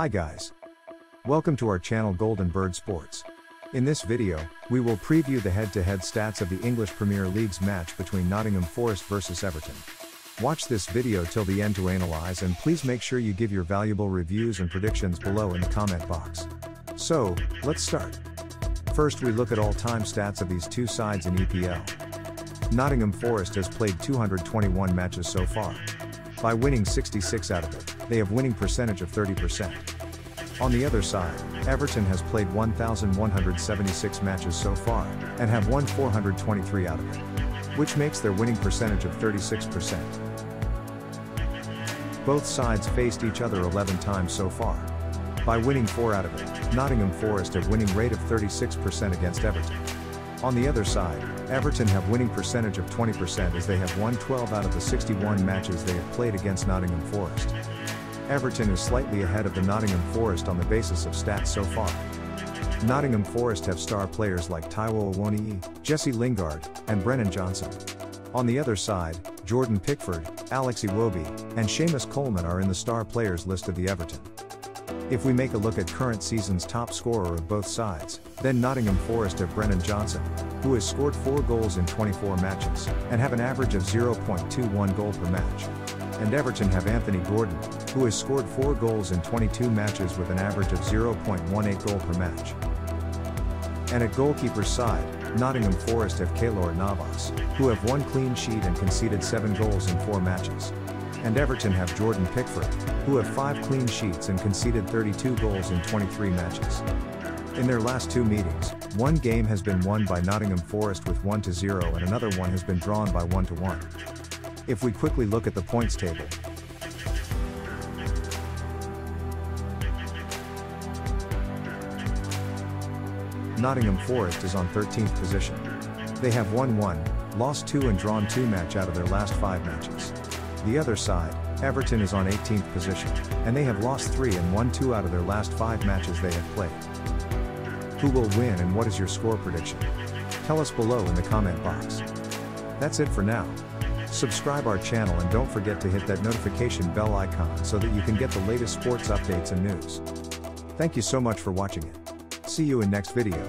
Hi guys. Welcome to our channel Golden Bird Sports. In this video, we will preview the head-to-head stats of the English Premier League's match between Nottingham Forest versus Everton. Watch this video till the end to analyze and please make sure you give your valuable reviews and predictions below in the comment box. So, let's start. First we look at all-time stats of these two sides in EPL. Nottingham Forest has played 221 matches so far. By winning 66 out of it, they have winning percentage of 30%. On the other side, Everton has played 1,176 matches so far, and have won 423 out of it. Which makes their winning percentage of 36%. Both sides faced each other 11 times so far. By winning 4 out of it, Nottingham Forest have winning rate of 36% against Everton. On the other side, Everton have winning percentage of 20% as they have won 12 out of the 61 matches they have played against Nottingham Forest. Everton is slightly ahead of the Nottingham Forest on the basis of stats so far. Nottingham Forest have star players like Taiwo Awoniyi, Jesse Lingard, and Brennan Johnson. On the other side, Jordan Pickford, Alex Iwobi, and Seamus Coleman are in the star players list of the Everton. If we make a look at current season's top scorer of both sides, then Nottingham Forest have Brennan Johnson, who has scored 4 goals in 24 matches, and have an average of 0.21 goal per match. And Everton have Anthony Gordon, who has scored 4 goals in 22 matches with an average of 0.18 goal per match. And at goalkeeper's side, Nottingham Forest have Keylor Navas, who have one clean sheet and conceded 7 goals in 4 matches and Everton have Jordan Pickford, who have 5 clean sheets and conceded 32 goals in 23 matches. In their last two meetings, one game has been won by Nottingham Forest with 1 0 and another one has been drawn by 1 1. If we quickly look at the points table, Nottingham Forest is on 13th position. They have won 1, lost 2 and drawn 2 match out of their last 5 matches. The other side, Everton is on 18th position, and they have lost 3 and won 2 out of their last 5 matches they have played. Who will win and what is your score prediction? Tell us below in the comment box. That's it for now. Subscribe our channel and don't forget to hit that notification bell icon so that you can get the latest sports updates and news. Thank you so much for watching it. See you in next video.